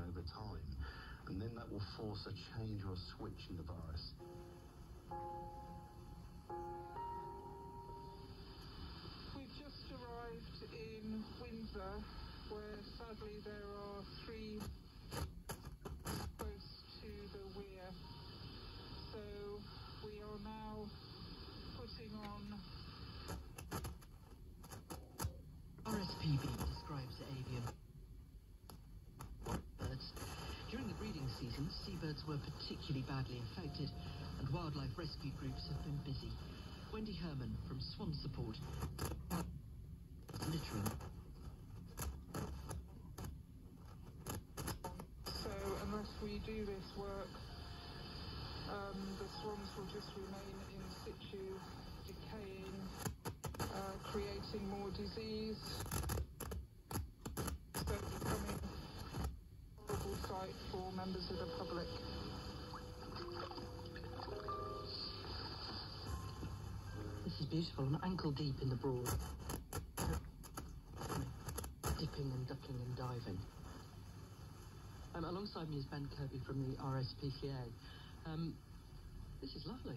over time, and then that will force a change or a switch in the virus. We've just arrived in Windsor, where sadly there are three close to the weir. So we are now season, seabirds were particularly badly affected, and wildlife rescue groups have been busy. Wendy Hermon from Swan Support. Littering. So unless we do this work, um, the swans will just remain in situ, decaying, uh, creating more disease, so becoming a horrible for members of the public. This is beautiful. I'm ankle deep in the Broad. Dipping and ducking and diving. Um, alongside me is Ben Kirby from the RSPCA. Um, this is lovely.